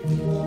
Bye.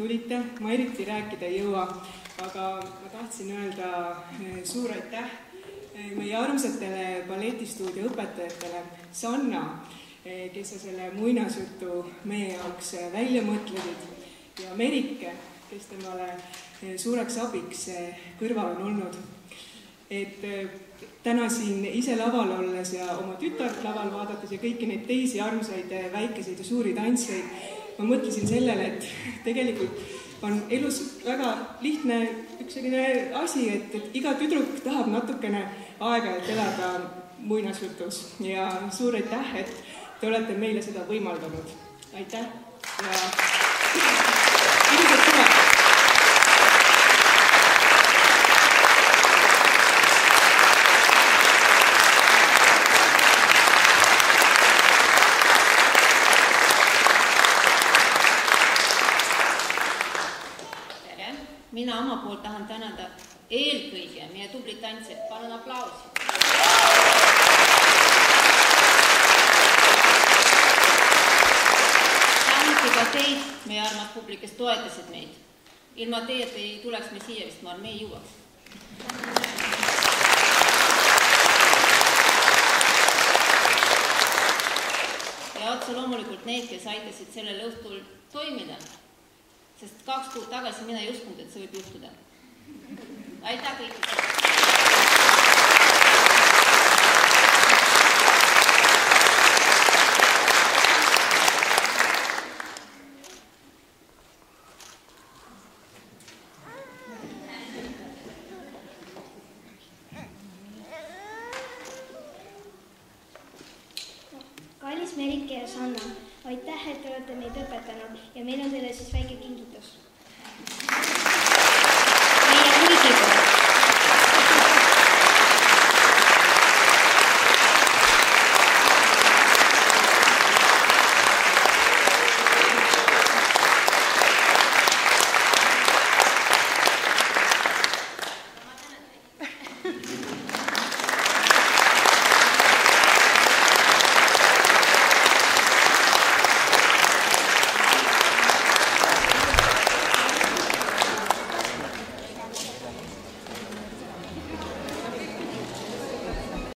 Tulite. ma eriti rääkida ei jõua, aga ma tahtsin öelda eh, suur aitäh eh, meie armsatele balletistuudio õpetajatele, Sanna, eh, kes sa selle muinasjutu meie jaoks välja mõtlesid, ja Merike, kes temale suureks abiks kõrval on olnud. et täna siin ise laval olles ja oma tütart laval vaadates ja kõiki neid teisi armsaid väikeseid ja suuri tantsijaid ma mõtlesin sellele, et tegelikult on elus väga lihtne üks selline asi, et, et iga tüdruk tahab natukene aega-ajalt elada muinasjutus ja suur aitäh, et te olete meile seda võimaldanud. aitäh ja ilusat suve! Tantsijat, palun aplausi. ka teid, meie armad publik, kes toetasid meid. ilma teieta ei tuleks me siia vist, ma arvan, me ei jõuaks. ja otse loomulikult need, kes aitasid sellel õhtul toimida sest kaks kuud tagasi mina ei uskunud, et see võib juhtuda. aitäh kõikidele!